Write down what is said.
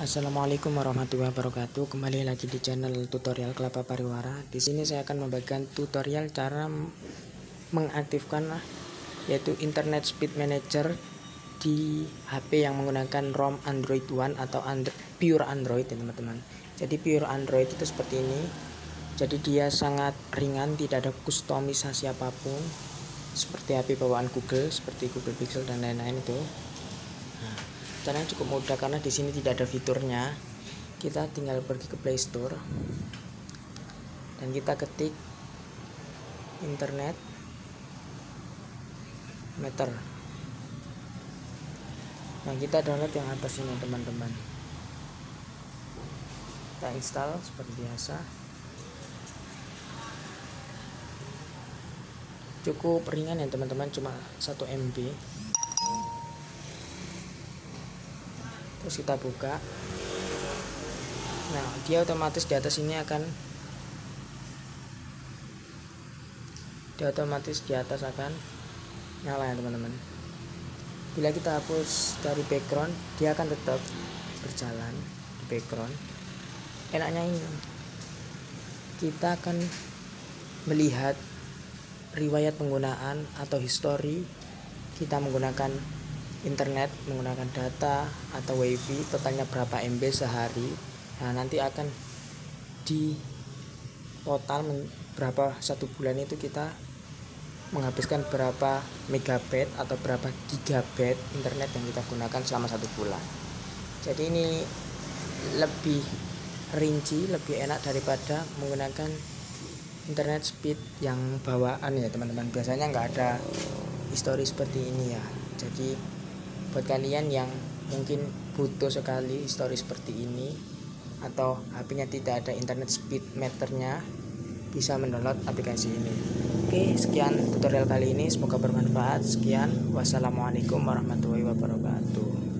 Assalamualaikum warahmatullahi wabarakatuh. Kembali lagi di channel tutorial Kelapa Pariwara. Di sini saya akan membagikan tutorial cara mengaktifkan yaitu Internet Speed Manager di HP yang menggunakan ROM Android One atau and pure Android ya teman-teman. Jadi pure Android itu seperti ini. Jadi dia sangat ringan, tidak ada kustomisasi apa pun. Seperti HP bawaan Google, seperti Google Pixel dan lain-lain itu. Nah, caranya cukup mudah karena di sini tidak ada fiturnya. Kita tinggal pergi ke Play Store. Dan kita ketik internet meter. Nah kita download yang atas ini teman-teman. Kita install seperti biasa. Cukup ringan ya teman-teman. Cuma 1 MB terus kita buka. Nah dia otomatis di atas ini akan dia otomatis di atas akan nyala ya teman-teman. Bila kita hapus dari background dia akan tetap berjalan di background. Enaknya ini kita akan melihat riwayat penggunaan atau history kita menggunakan internet menggunakan data atau wifi totalnya berapa MB sehari. Nah nanti akan di total berapa satu bulan itu kita menghabiskan berapa megabyte atau berapa gigabyte internet yang kita gunakan selama satu bulan. Jadi ini lebih rinci lebih enak daripada menggunakan internet speed yang bawaan ya teman-teman. Biasanya nggak ada histori seperti ini ya. Jadi buat kalian yang mungkin butuh sekali story seperti ini atau HP-nya tidak ada internet speed meternya bisa mendownload aplikasi ini. Oke sekian tutorial kali ini. Semoga bermanfaat. Sekian. Wassalamualaikum warahmatullahi wabarakatuh